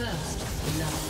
First blood.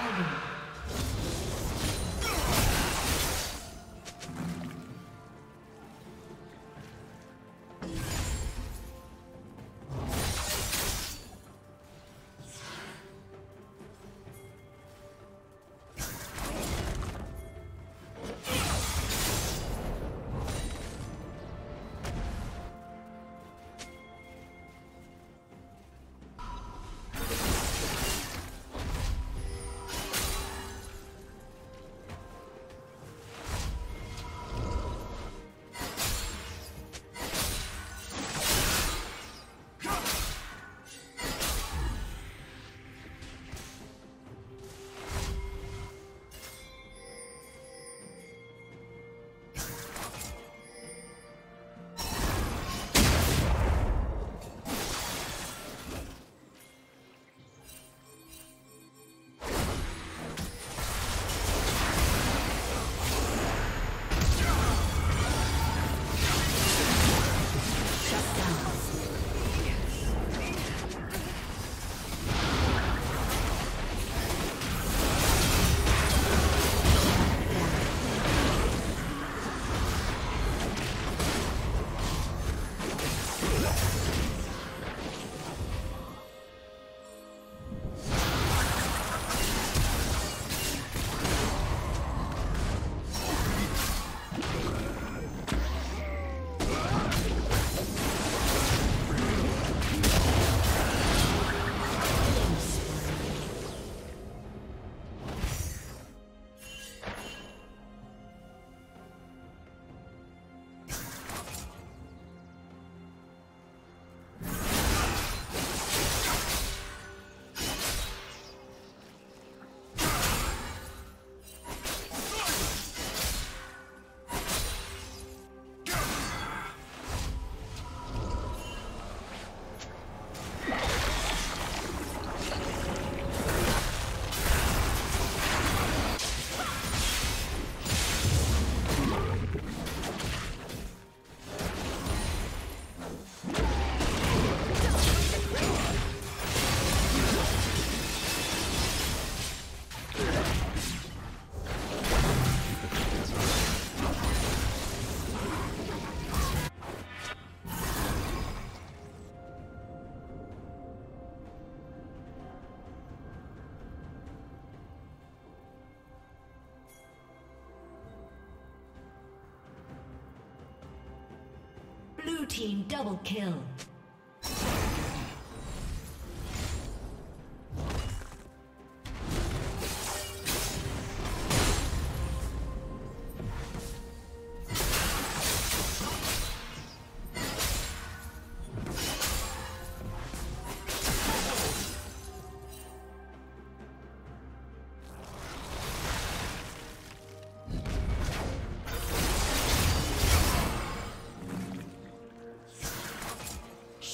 Team double kill.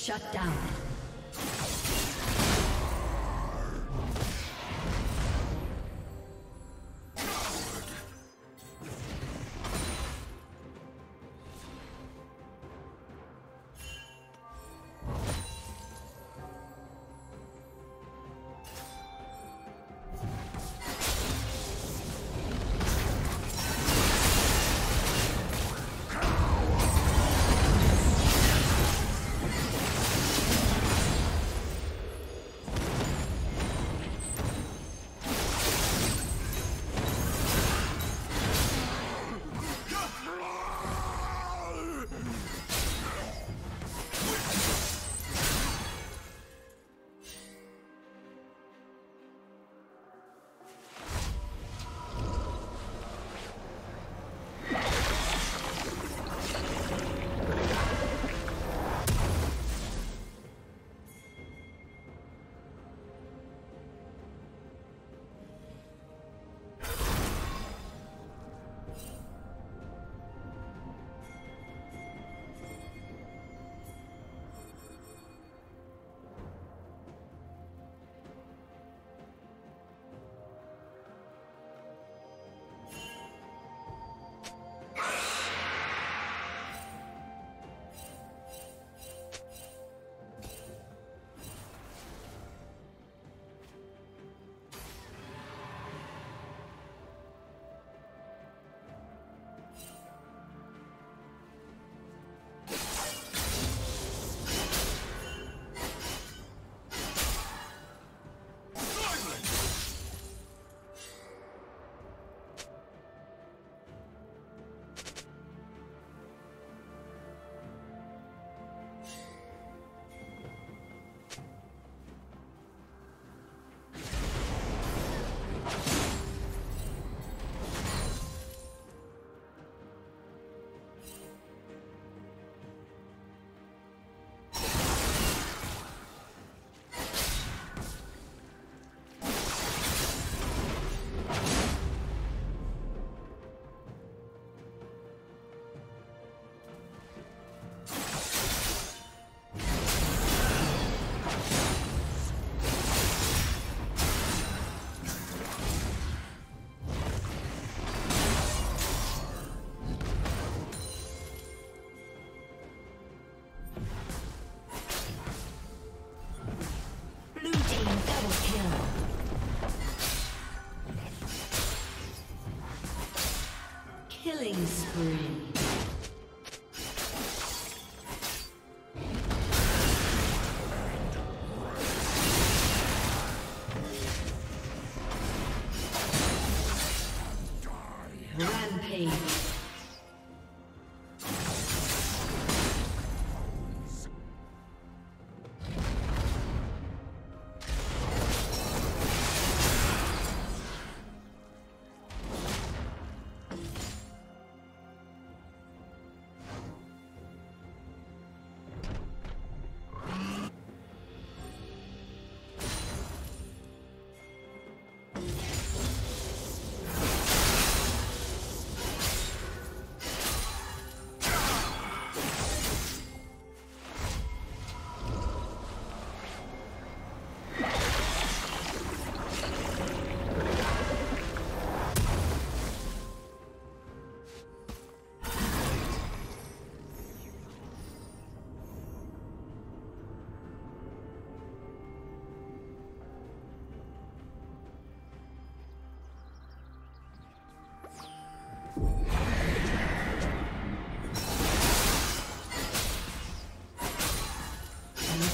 Shut down.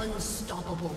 Unstoppable.